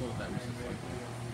That's what that was.